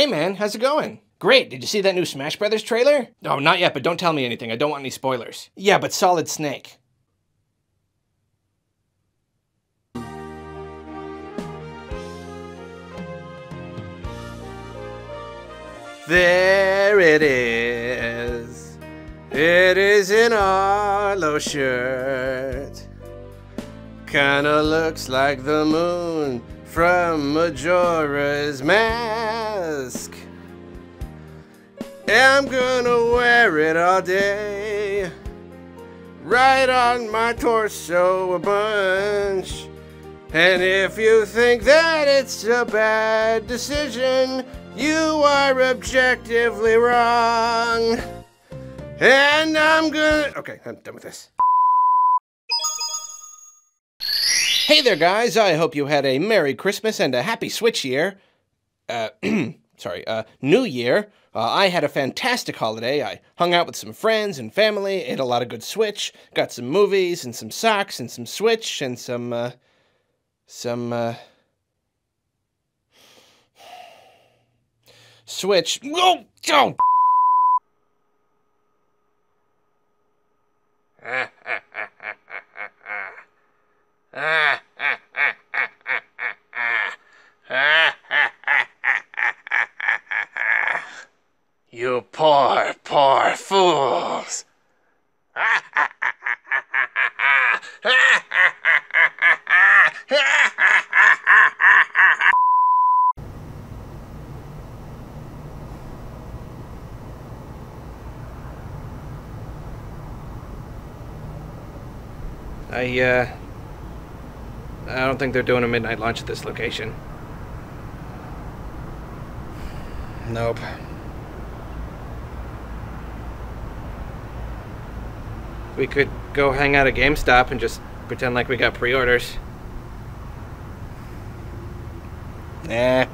Hey man, how's it going? Great, did you see that new Smash Brothers trailer? Oh, not yet, but don't tell me anything. I don't want any spoilers. Yeah, but Solid Snake. There it is. It is an Arlo shirt. Kinda looks like the moon from Majora's Mask. I'm gonna wear it all day. Right on my torso a bunch. And if you think that it's a bad decision, you are objectively wrong. And I'm gonna. Okay, I'm done with this. Hey there, guys. I hope you had a Merry Christmas and a Happy Switch year. Uh, sorry, uh, New Year. Uh, I had a fantastic holiday. I hung out with some friends and family, ate a lot of good Switch, got some movies and some socks and some Switch and some, uh, some, uh, Switch. Oh, oh. I, uh, I don't think they're doing a midnight launch at this location. Nope. We could go hang out at GameStop and just pretend like we got pre-orders. Nah.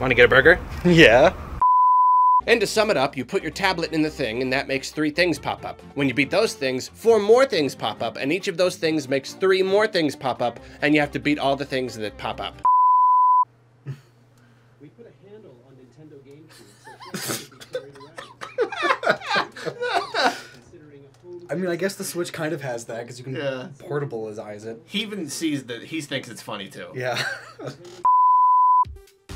Want to get a burger? Yeah. And to sum it up, you put your tablet in the thing, and that makes three things pop up. When you beat those things, four more things pop up, and each of those things makes three more things pop up, and you have to beat all the things that pop up. We put a handle on Nintendo GameCube so be carried around. Considering a home I mean, I guess the Switch kind of has that because you can Yeah. portabilize it. He even sees that he thinks it's funny too. Yeah.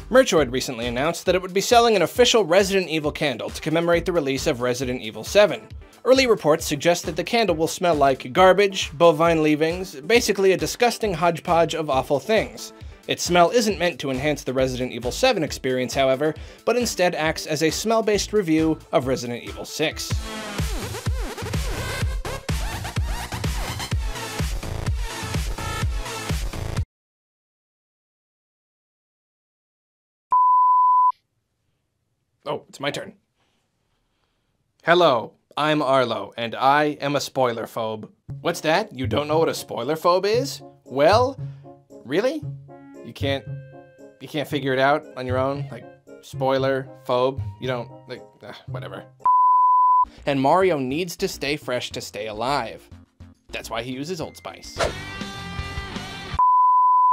Merchoid recently announced that it would be selling an official Resident Evil candle to commemorate the release of Resident Evil 7. Early reports suggest that the candle will smell like garbage, bovine leavings, basically a disgusting hodgepodge of awful things. Its smell isn't meant to enhance the Resident Evil 7 experience, however, but instead acts as a smell based review of Resident Evil 6. It's my turn. Hello, I'm Arlo, and I am a spoiler phobe. What's that? You don't know what a spoiler phobe is? Well, really? You can't you can't figure it out on your own? Like spoiler phobe? You don't like uh, whatever. And Mario needs to stay fresh to stay alive. That's why he uses Old Spice.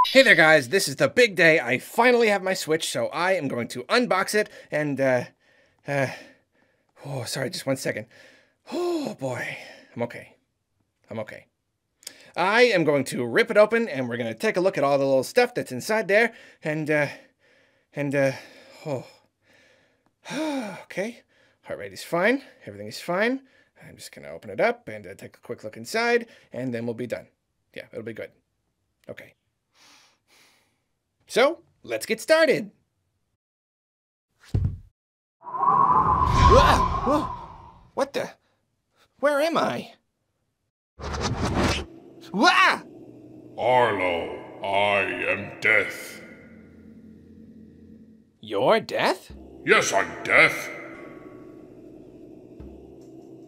Hey there guys, this is the big day. I finally have my Switch, so I am going to unbox it and uh uh oh sorry, just one second. Oh boy. I'm okay. I'm okay. I am going to rip it open and we're gonna take a look at all the little stuff that's inside there and uh and uh oh okay. Heart rate is fine, everything is fine. I'm just gonna open it up and uh, take a quick look inside and then we'll be done. Yeah, it'll be good. Okay. So, let's get started. Ah! What the? Where am I? Wah! Arlo, I am death. Your death? Yes, I'm death.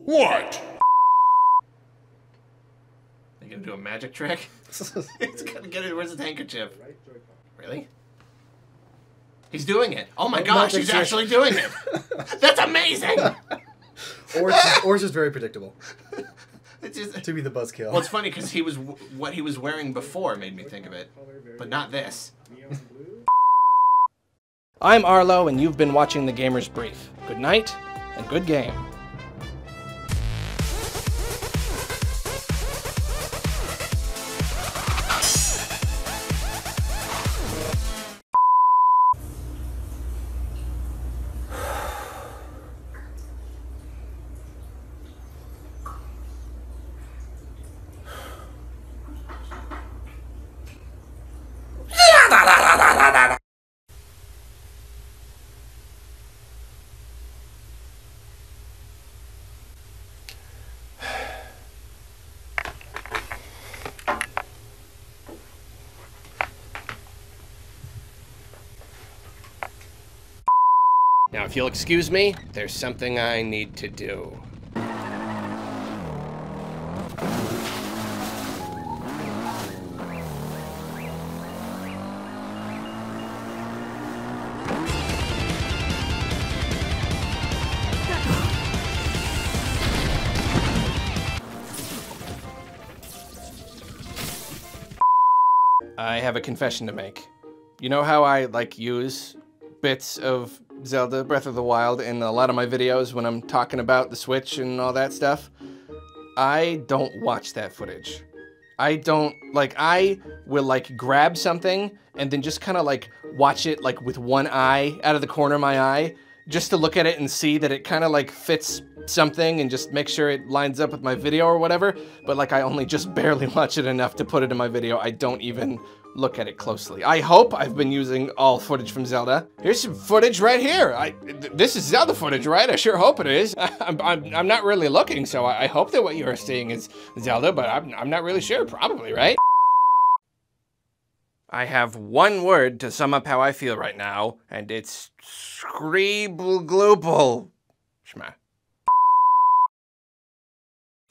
What? They gonna do a magic trick? it's gonna get it. Where's his handkerchief? Really? He's doing it. Oh my gosh, he's trick. actually doing it. That's amazing. or, it's just, or it's just very predictable. It's just, To be the buzzkill. well, it's funny because he was what he was wearing before made me think of it, but not this. I'm Arlo, and you've been watching The Gamer's Brief. Good night, and good game. If you'll excuse me, there's something I need to do. I have a confession to make. You know how I like use bits of Zelda Breath of the Wild in a lot of my videos when I'm talking about the Switch and all that stuff? I don't watch that footage. I don't like I will like grab something and then just kind of like watch it like with one eye out of the corner of my eye just to look at it and see that it kind of like fits something and just make sure it lines up with my video or whatever. But like I only just barely watch it enough to put it in my video. I don't even look at it closely. I hope I've been using all footage from Zelda. Here's some footage right here. I th this is Zelda footage, right? I sure hope it is. I'm, I'm, I'm not really looking, so I, I hope that what you are seeing is Zelda, but I'm, I'm not really sure. Probably, right? I have one word to sum up how I feel right now, and it's screeble Shma.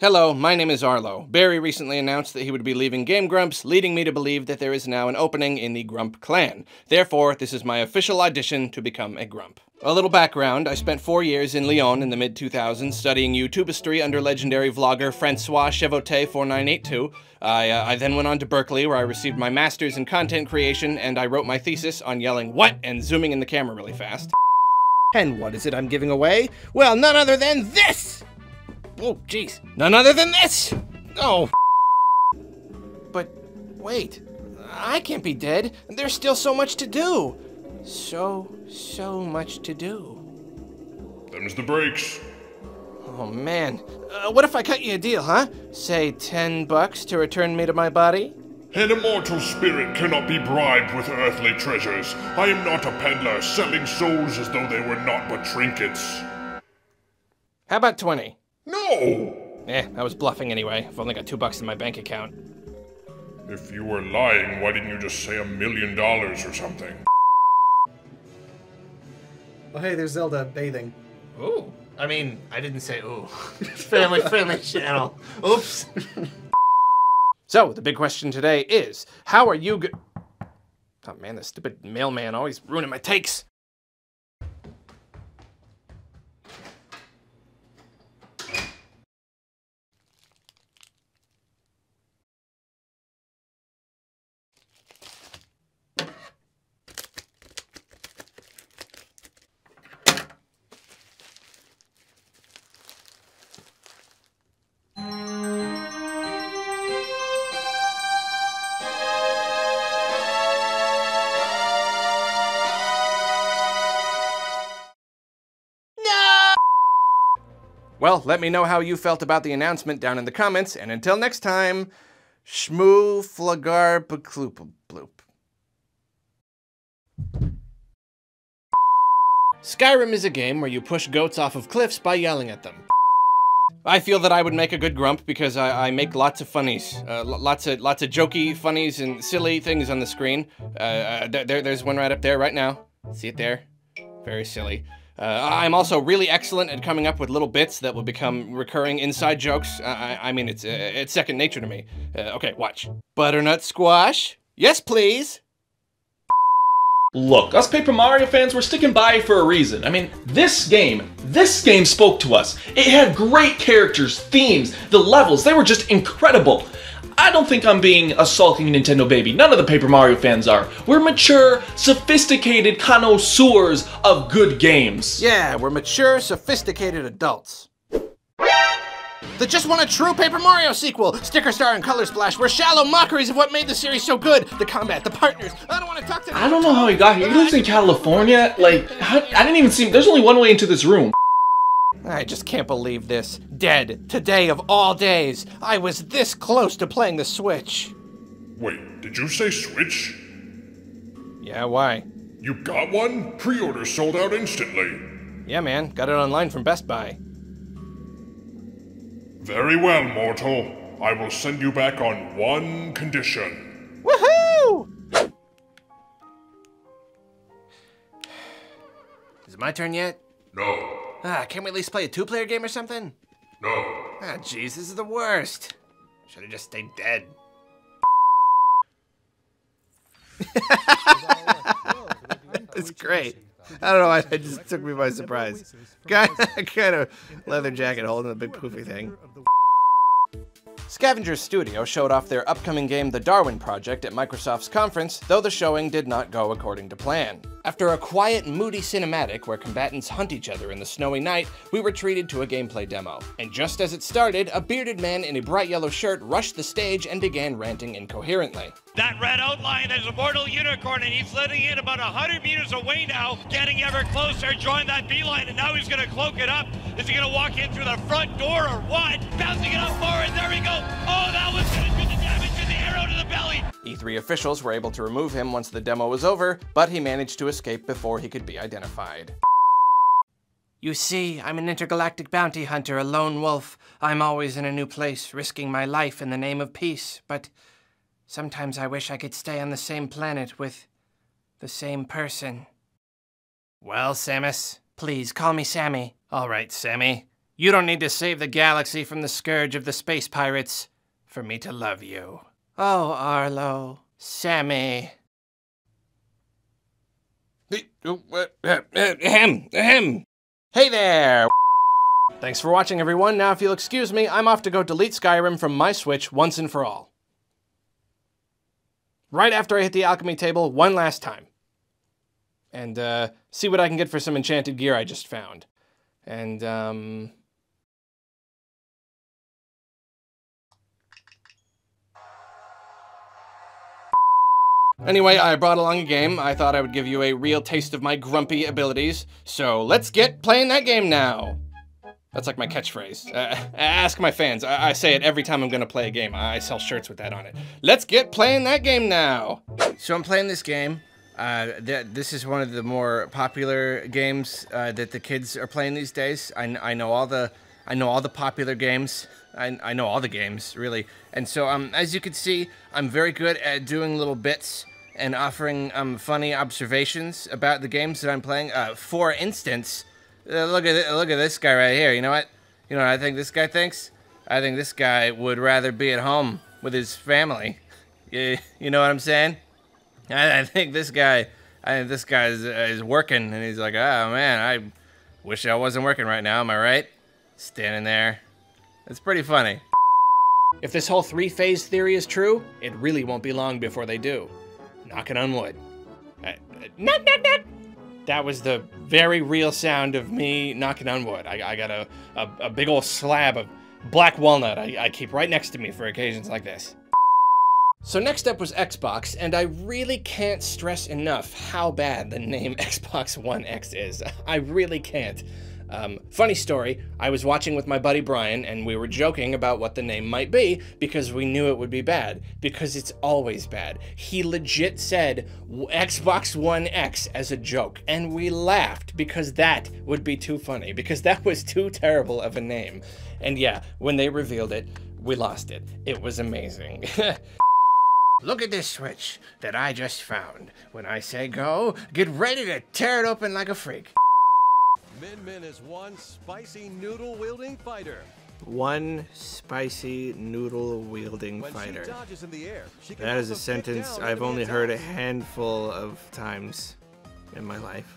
Hello, my name is Arlo. Barry recently announced that he would be leaving Game Grumps, leading me to believe that there is now an opening in the Grump clan. Therefore, this is my official audition to become a Grump. A little background, I spent four years in Lyon in the mid-2000s studying YouTubistry under legendary vlogger Francois Chevotet4982. I, uh, I then went on to Berkeley where I received my master's in content creation and I wrote my thesis on yelling what and zooming in the camera really fast. And what is it I'm giving away? Well, none other than this! Oh, jeez. None other than this! Oh. But wait, I can't be dead. There's still so much to do. So, so much to do. Them's the breaks. Oh man. Uh, what if I cut you a deal, huh? Say 10 bucks to return me to my body? An immortal spirit cannot be bribed with earthly treasures. I am not a peddler selling souls as though they were not but trinkets. How about 20? No! Eh, I was bluffing anyway. I've only got two bucks in my bank account. If you were lying, why didn't you just say a million dollars or something? Oh, hey, there's Zelda bathing. Ooh. I mean, I didn't say ooh. family friendly channel. Oops. So, the big question today is how are you go- Oh man, this stupid mailman always ruining my takes. Well, let me know how you felt about the announcement down in the comments, and until next time, shmoo flagar bloop. Skyrim is a game where you push goats off of cliffs by yelling at them. I feel that I would make a good grump because I, I make lots of funnies, uh, lots of lots of jokey funnies and silly things on the screen. Uh, uh, there- there's one right up there right now. See it there? Very silly. Uh, I'm also really excellent at coming up with little bits that will become recurring inside jokes. I, I- mean, it's uh, it's second nature to me. Uh, okay, watch. Butternut squash. Yes, please. Look, us Paper Mario fans, we're sticking by for a reason. I mean, this game, this game spoke to us. It had great characters, themes, the levels, they were just incredible. I don't think I'm being a sulking Nintendo baby. None of the Paper Mario fans are. We're mature, sophisticated connoisseurs of good games. Yeah, we're mature, sophisticated adults. That just want a true Paper Mario sequel! Sticker Star and Color Splash were shallow mockeries of what made the series so good. The combat, the partners. I don't want to talk to. I don't know how he got here. He lives in California. Like, how, I didn't even see him. There's only one way into this room. I just can't believe this. Dead. Today of all days. I was this close to playing the Switch. Wait, did you say Switch? Yeah, why? You got one? Pre order sold out instantly. Yeah, man. Got it online from Best Buy. Very well, mortal. I will send you back on one condition. Woohoo! Is it my turn yet? No, Ah, can't we at least play a two player game or something? no. Ah, jeez, this is the worst. Should have just stayed dead. it's great. I don't know why it just took me by surprise. Kind kind of leather jacket holding a big poofy thing. Scavenger Studio showed off their upcoming game The Darwin Project at Microsoft's conference, though the showing did not go according to plan. After a quiet, moody cinematic where combatants hunt each other in the snowy night, we were treated to a gameplay demo. And just as it started, a bearded man in a bright yellow shirt rushed the stage and began ranting incoherently. That red outline is a mortal unicorn, and he's letting in about 100 meters away now, getting ever closer, drawing that beeline, and now he's going to cloak it up. Is he going to walk in through the front door or what? Bouncing it up forward, there we go. Oh, that was going to do the damage to the arrow to the belly. E3 officials were able to remove him once the demo was over, but he managed to escape before he could be identified. You see, I'm an intergalactic bounty hunter, a lone wolf. I'm always in a new place, risking my life in the name of peace, but sometimes I wish I could stay on the same planet with the same person. Well, Samus, please call me Sammy. All right, Sammy. You don't need to save the galaxy from the scourge of the space pirates for me to love you. Oh, Arlo. Sammy. Ahem, ahem. Hey there! Thanks for watching, everyone. Now, if you'll excuse me, I'm off to go delete Skyrim from my Switch once and for all. Right after I hit the alchemy table one last time. And, uh, see what I can get for some enchanted gear I just found. And, um... Anyway, I brought along a game. I thought I would give you a real taste of my grumpy abilities. So let's get playing that game now. That's like my catchphrase. Uh, ask my fans. I, I say it every time I'm gonna play a game. I sell shirts with that on it. Let's get playing that game now. So I'm playing this game. Uh, th this is one of the more popular games uh, that the kids are playing these days. I, I know all the I know all the popular games. I, I know all the games really. And so um, as you can see, I'm very good at doing little bits and offering um, funny observations about the games that I'm playing. Uh, for instance, uh, look at look at this guy right here. You know what? You know what I think this guy thinks? I think this guy would rather be at home with his family. You, you know what I'm saying? I, I think this guy, I think this guy is, uh, is working, and he's like, oh man, I wish I wasn't working right now. Am I right? Standing there. It's pretty funny. If this whole three-phase theory is true, it really won't be long before they do. Knocking on wood. Uh, uh, knock, knock, knock. That was the very real sound of me knocking on wood. I, I got a, a, a big old slab of black walnut I, I keep right next to me for occasions like this. So next up was Xbox, and I really can't stress enough how bad the name Xbox One X is. I really can't. Um, funny story, I was watching with my buddy Brian, and we were joking about what the name might be because we knew it would be bad, because it's always bad. He legit said Xbox One X as a joke, and we laughed because that would be too funny, because that was too terrible of a name. And yeah, when they revealed it, we lost it. It was amazing. Look at this switch that I just found. When I say go, get ready to tear it open like a freak. Min Min is one spicy noodle wielding fighter. One spicy noodle wielding When fighter. in the air, That is a sentence I've only enemy heard a handful of times. in my life.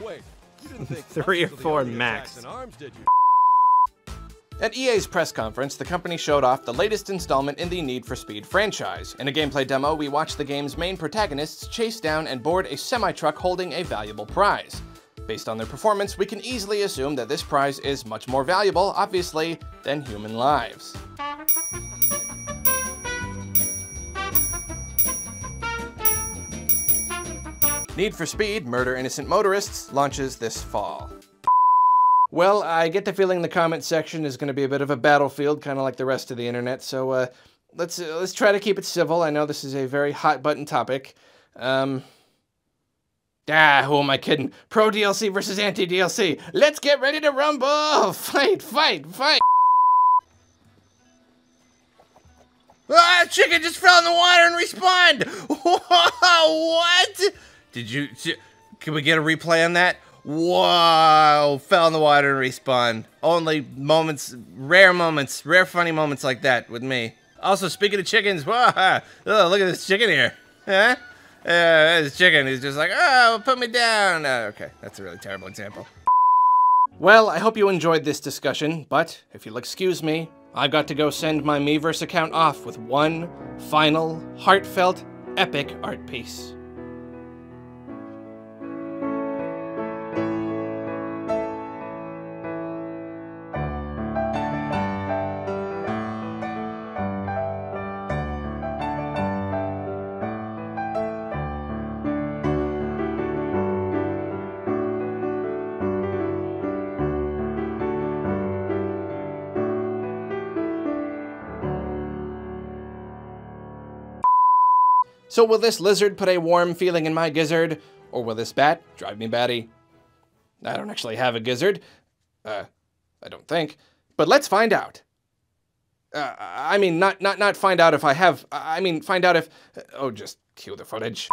Wait, you didn't think Three or four max. Arms, did you? At EA's press conference, the company showed off the latest installment in the Need for Speed franchise. In a gameplay demo, we watched the game's main protagonists chase down and board a semi-truck holding a valuable prize. Based on their performance, we can easily assume that this prize is much more valuable, obviously, than human lives. Need for Speed Murder Innocent Motorists launches this fall. Well, I get the feeling the comment section is going to be a bit of a battlefield, kind of like the rest of the internet. So uh, let's uh, let's try to keep it civil. I know this is a very hot button topic. Um, ah, who am I kidding? Pro DLC versus anti DLC. Let's get ready to rumble! Fight, fight, fight! Ah, chicken just fell in the water and respawned. what? Did you? Can we get a replay on that? Whoa! Fell in the water and respawned. Only moments, rare moments, rare funny moments like that with me. Also, speaking of chickens! Oh, look at this chicken here. Huh? Uh, this chicken is just like, oh, put me down. Uh, okay, that's a really terrible example. Well, I hope you enjoyed this discussion, but if you'll excuse me, I've got to go send my Miiverse account off with one final, heartfelt, epic art piece. So will this lizard put a warm feeling in my gizzard, or will this bat drive me batty? I don't actually have a gizzard. Uh, I don't think. But let's find out. Uh, I mean, not not not find out if I have. I mean, find out if. Oh, just cue the footage.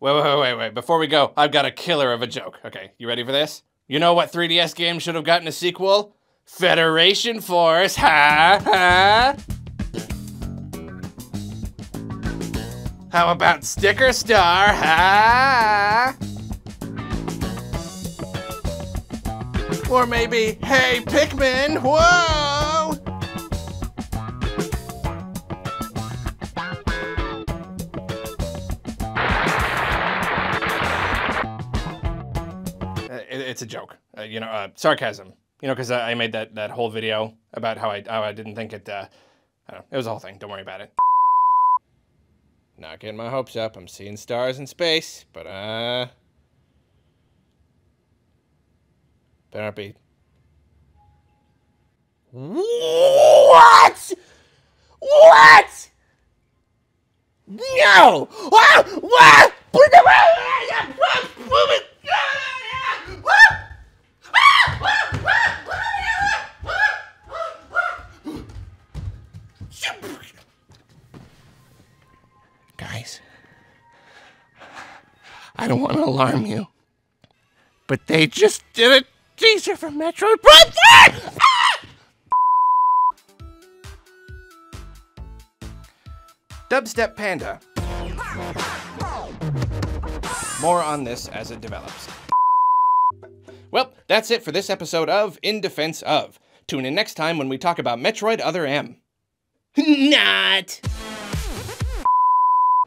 Wait, wait, wait, wait, wait. Before we go, I've got a killer of a joke. Okay, you ready for this? You know what 3DS game should have gotten a sequel? Federation Force. Ha ha. How about Sticker Star, huh? Or maybe, hey Pikmin, whoa! Uh, it- it's a joke, uh, you know, uh, sarcasm. You know, because I I made that, that whole video about how I how I didn't think it. Uh, I don't know, it was a whole thing. Don't worry about it. Not getting my hopes up. I'm seeing stars in space, but uh, better not be. What? What? No! Ah! What? I don't want to alarm you, but they just did a teaser for Metroid Prime 3! Ah! Dubstep Panda. More on this as it develops. Well, that's it for this episode of In Defense of. Tune in next time when we talk about Metroid Other M. Not!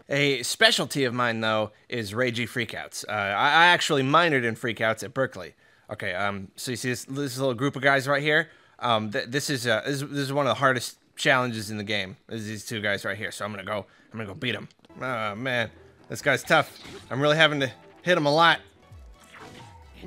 A specialty of mine, though, is ragey freakouts. Uh, I, actually minored in freakouts at Berkeley. Okay, um, so you see this, this little group of guys right here? Um, th this is uh, this, is- this is one of the hardest challenges in the game. Is these two guys right here? So I'm gonna go. I'm gonna go beat them. Oh man, this guy's tough. I'm really having to hit him a lot.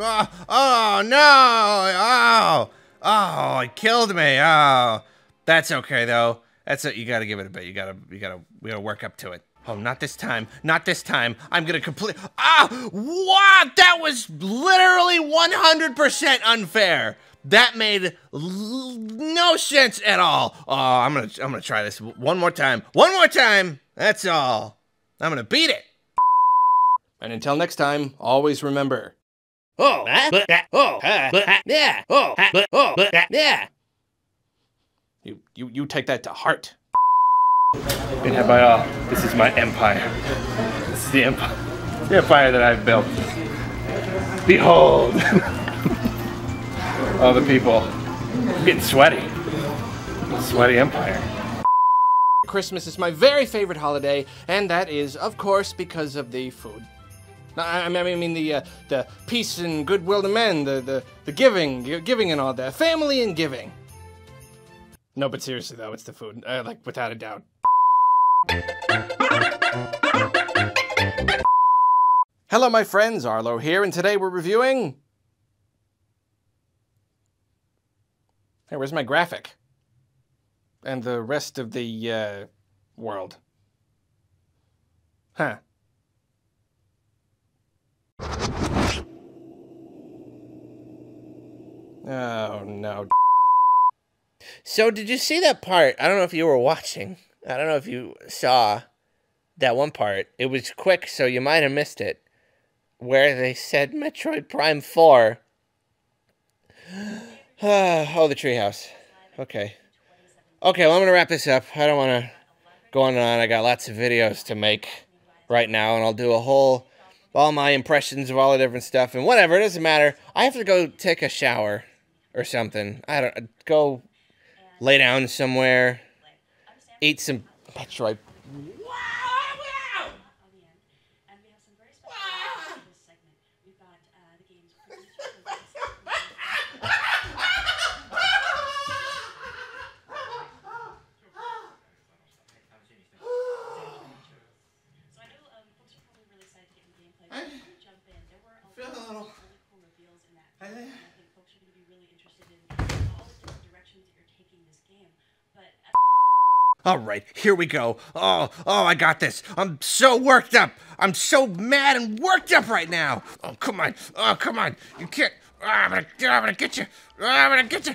Oh, oh no! Oh, oh, it killed me. Oh, that's okay though. That's it. You gotta give it a bit. You gotta, you gotta, we gotta work up to it. Oh, not this time. Not this time. I'm gonna complete. Ah, what? That was literally 100% unfair. That made no sense at all. Oh, I'm gonna, I'm gonna try this one more time. One more time. That's all. I'm gonna beat it. And until next time, always remember. Oh, but that, oh, but yeah, oh, but oh, but yeah. You, you, you take that to heart. Had by. This is my empire. This is the empire. the empire that I've built. Behold. All the people. Getting sweaty. Sweaty empire. Christmas is my very favorite holiday, and that is, of course, because of the food. I, I mean the uh, the peace and goodwill to men, the the, the giving, giving and all that, family and giving. No, but seriously though, it's the food, uh, like without a doubt. Hello, my friends. Arlo here, and today we're reviewing. Hey, where's my graphic? And the rest of the uh, world. Huh. Oh no. So did you see that part? I don't know if you were watching. I don't know if you saw that one part. It was quick, so you might have missed it. Where they said Metroid Prime 4. oh, the treehouse. Okay. Okay, well, I'm going to wrap this up. I don't want to go on and on. I got lots of videos to make right now, and I'll do a whole, all my impressions of all the different stuff, and whatever, it doesn't matter. I have to go take a shower or something. I don't, go lay down somewhere, eat some Metroid. All right, here we go. Oh, oh, I got this. I'm so worked up. I'm so mad and worked up right now. Oh, come on. Oh, come on. You can't. Ah, I'm gonna, I'm gonna get you. Ah, I'm gonna get you.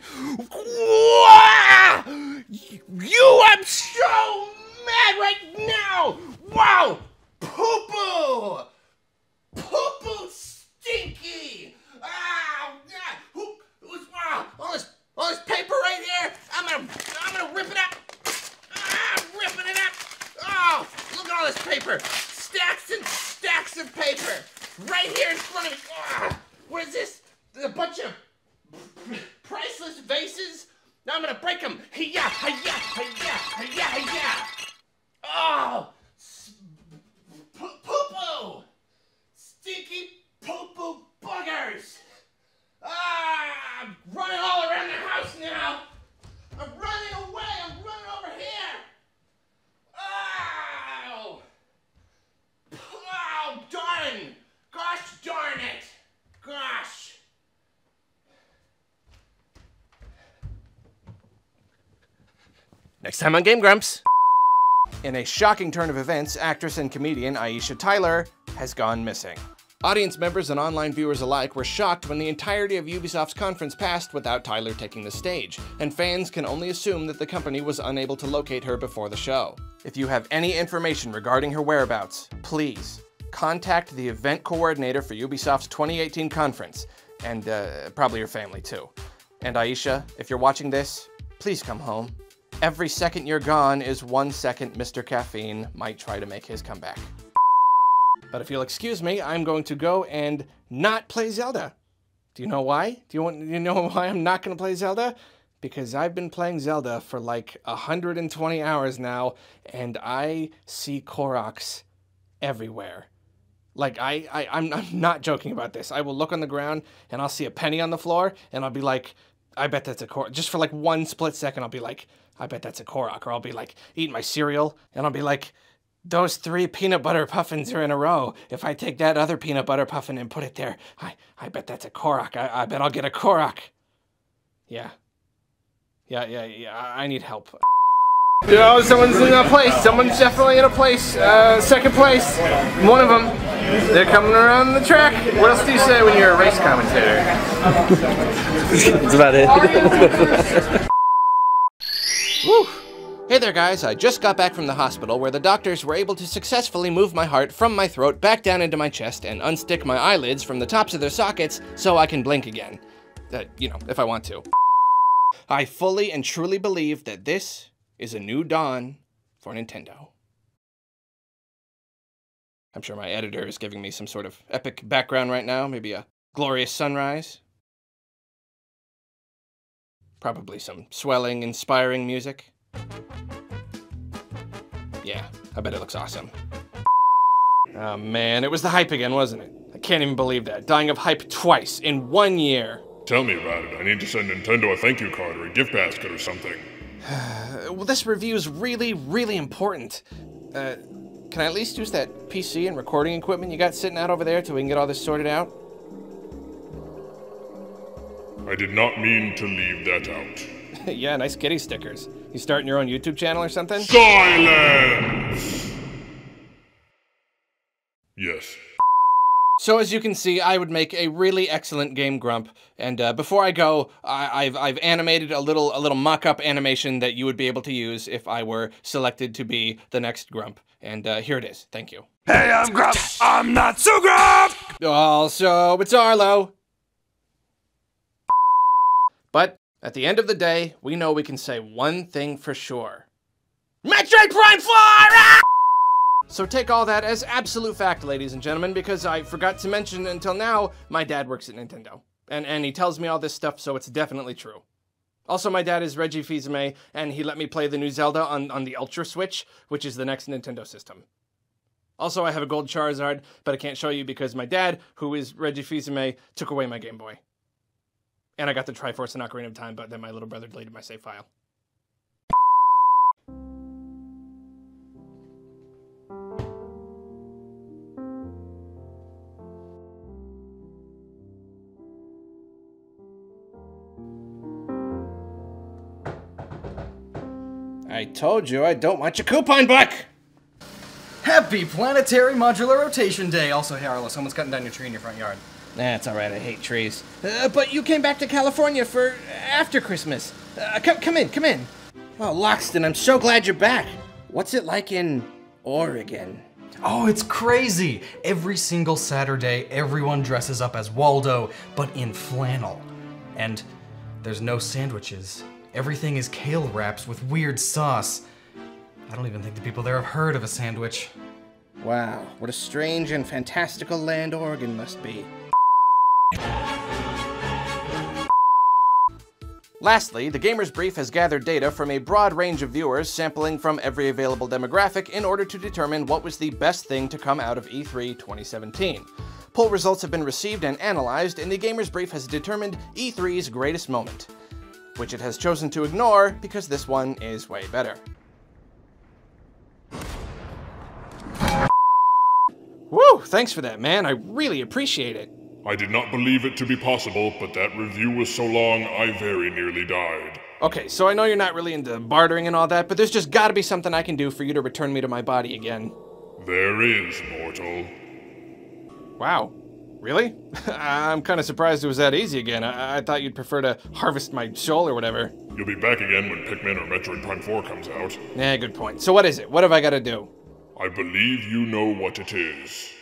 Wah! You, I'm so mad right now. Wow. Poo poo. Poo poo stinky. Ah, yeah. Who, who's, ah, all this, all this paper right here. I'm gonna, I'm gonna rip it up. Ah, I'm ripping it up! Oh, look at all this paper! Stacks and stacks of paper! Right here in front of me! Ah, what is this? A bunch of priceless vases? Now I'm gonna break them! Hiya! Hiya! Hiya! Hiya! Hiya! Oh! s- Poo poo! Stinky poo poo buggers! Ah! I'm running all around the house now! I'm running away! I'm running over here! Ow! Oh, darn! Gosh darn it! Gosh! Next time on Game Grumps. In a shocking turn of events, actress and comedian Aisha Tyler has gone missing. Audience members and online viewers alike were shocked when the entirety of Ubisoft's conference passed without Tyler taking the stage, and fans can only assume that the company was unable to locate her before the show. If you have any information regarding her whereabouts, please contact the event coordinator for Ubisoft's 2018 conference, and uh, probably your family too. And Aisha, if you're watching this, please come home. Every second you're gone is one second Mr. Caffeine might try to make his comeback. But if you'll excuse me, I'm going to go and not play Zelda. Do you know why? Do you want do you know why I'm not going to play Zelda? Because I've been playing Zelda for like 120 hours now, and I see Koroks everywhere. Like I, I I'm, I'm not joking about this. I will look on the ground and I'll see a penny on the floor, and I'll be like, I bet that's a Korok. Just for like one split second, I'll be like, I bet that's a Korok. Or I'll be like eating my cereal, and I'll be like, those three peanut butter puffins are in a row. If I take that other peanut butter puffin and put it there, I, I bet that's a Korok. I, I bet I'll get a Korok. Yeah. Yeah, yeah, yeah. I need help. You know, someone's in a place. Someone's definitely in a place. Uh, second place. One of them. They're coming around the track. What else do you say when you're a race commentator? That's about it. Woo. Hey there, guys. I just got back from the hospital where the doctors were able to successfully move my heart from my throat back down into my chest and unstick my eyelids from the tops of their sockets so I can blink again. Uh, you know, if I want to. I fully and truly believe that this is a new dawn for Nintendo. I'm sure my editor is giving me some sort of epic background right now, maybe a glorious sunrise. Probably some swelling, inspiring music. Yeah, I bet it looks awesome. Oh man, it was the hype again, wasn't it? I can't even believe that. Dying of hype twice in one year. Tell me about it. I need to send Nintendo a thank you card or a gift basket or something. Well, this review is really, really important. Uh, can I at least use that PC and recording equipment you got sitting out over there till we can get all this sorted out? I did not mean to leave that out. yeah, nice kitty stickers. You starting your own YouTube channel or something? Silence! Yes. So as you can see, I would make a really excellent Game Grump. And uh, before I go, I, have I've animated a little a little mock-up animation that you would be able to use if I were selected to be the next Grump. And uh, here it is. Thank you. Hey, I'm Grump. I'm not so Grump. Also, it's Arlo. But at the end of the day, we know we can say one thing for sure. Metroid Prime 4! Ah! So take all that as absolute fact, ladies and gentlemen, because I forgot to mention until now, my dad works at Nintendo. And, and he tells me all this stuff, so it's definitely true. Also, my dad is Reggie Fils-Aimé, and he let me play the new Zelda on, on the Ultra Switch, which is the next Nintendo system. Also, I have a gold Charizard, but I can't show you because my dad, who is Reggie Fils-Aimé, took away my Game Boy. And I got the Triforce and Ocarina of Time, but then my little brother deleted my save file. I told you I don't want your coupon book! Happy Planetary Modular Rotation Day! Also, hey Arlo, someone's cutting down your tree in your front yard. That's alright, I hate trees. Uh, but you came back to California for after Christmas. Uh, come, come in, come in. Oh, Loxton, I'm so glad you're back. What's it like in Oregon? Oh, it's crazy! Every single Saturday, everyone dresses up as Waldo, but in flannel. And there's no sandwiches. Everything is kale wraps with weird sauce. I don't even think the people there have heard of a sandwich. Wow, what a strange and fantastical land Oregon must be. Lastly, the Gamer's Brief has gathered data from a broad range of viewers sampling from every available demographic in order to determine what was the best thing to come out of E3 2017. Poll results have been received and analyzed, and the Gamer's Brief has determined E3's greatest moment which it has chosen to ignore because this one is way better. Woo, thanks for that, man. I really appreciate it. I did not believe it to be possible, but that review was so long, I very nearly died. Okay, so I know you're not really into bartering and all that, but there's just gotta be something I can do for you to return me to my body again. There is, mortal. Wow. Really? I'm kind of surprised it was that easy again. I-, I thought you'd prefer to harvest my soul or whatever. You'll be back again when Pikmin or Metroid Prime 4 comes out. Nah, good point. So what is it? What have I got to do? I believe you know what it is.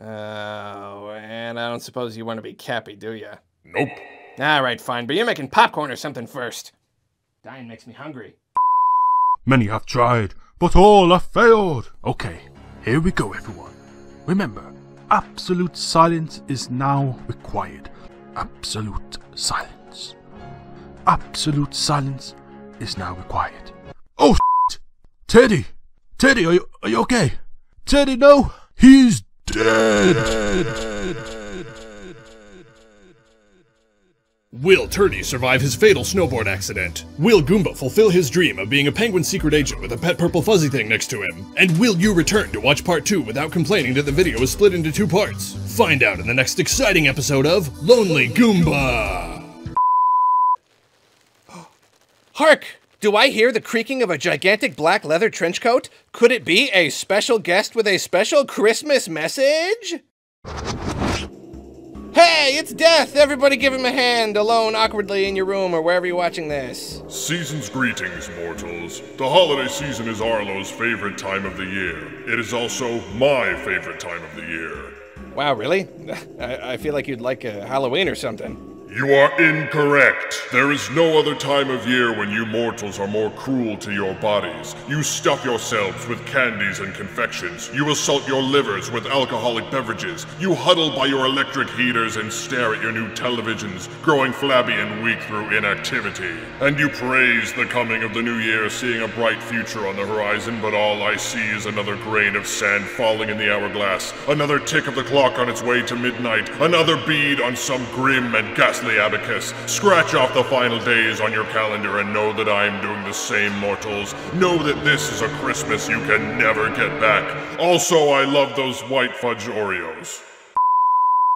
Oh, and I don't suppose you want to be Cappy, do you? Nope. Alright, fine, but you're making popcorn or something first. Dying makes me hungry. Many have tried, but all have failed. Okay, here we go, everyone. Remember, absolute silence is now required. Absolute silence. Absolute silence is now required. Oh, shit. Teddy! Teddy, are you, are you okay? Teddy, no! He's dead! Will Turdy survive his fatal snowboard accident? Will Goomba fulfill his dream of being a penguin secret agent with a pet purple fuzzy thing next to him? And will you return to watch part 2 without complaining that the video is split into two parts? Find out in the next exciting episode of Lonely Goomba! Hark! Do I hear the creaking of a gigantic black leather trench coat? Could it be a special guest with a special Christmas message? Hey, it's Death! Everybody give him a hand, alone awkwardly in your room or wherever you're watching this. Season's greetings, mortals. The holiday season is Arlo's favorite time of the year. It is also my favorite time of the year. Wow, really? I, I feel like you'd like a Halloween or something. You are incorrect. There is no other time of year when you mortals are more cruel to your bodies. You stuff yourselves with candies and confections. You assault your livers with alcoholic beverages. You huddle by your electric heaters and stare at your new televisions, growing flabby and weak through inactivity. And you praise the coming of the new year, seeing a bright future on the horizon, but all I see is another grain of sand falling in the hourglass, another tick of the clock on its way to midnight, another bead on some grim and ghastly abacus. Scratch off the final days on your calendar and know that I am doing the same, mortals. Know that this is a Christmas you can never get back. Also, I love those white fudge Oreos.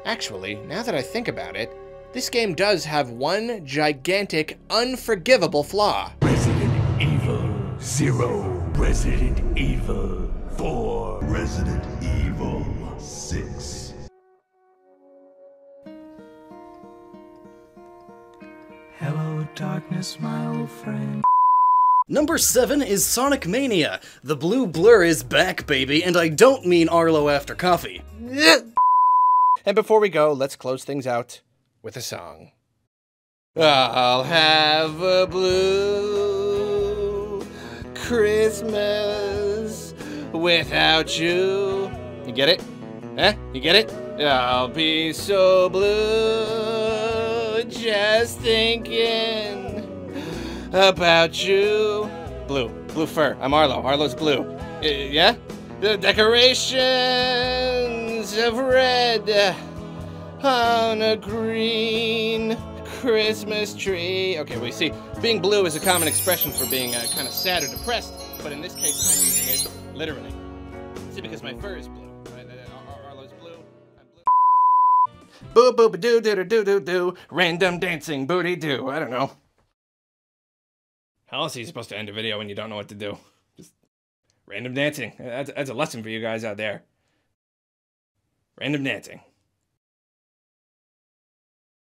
Actually, now that I think about it, this game does have one gigantic, unforgivable flaw. Resident Evil Zero. Resident Evil 4. Resident Evil Hello, darkness, my old friend. Number 7 is Sonic Mania. The blue blur is back, baby, and I don't mean Arlo after coffee. And before we go, let's close things out with a song. I'll have a blue Christmas without you. You get it? Eh? You get it? I'll be so blue just thinking about you. Blue, blue fur. I'm Arlo. Arlo's blue. Uh, yeah? The decorations of red on a green Christmas tree. Okay, we see being blue is a common expression for being uh, kind of sad or depressed, but in this case, I'm using it literally. See, because my fur is blue. Boo boo ba doo doo doo doo doo doo. Random dancing booty doo. I don't know. How else are you supposed to end a video when you don't know what to do? Just random dancing. That's, that's a lesson for you guys out there. Random dancing.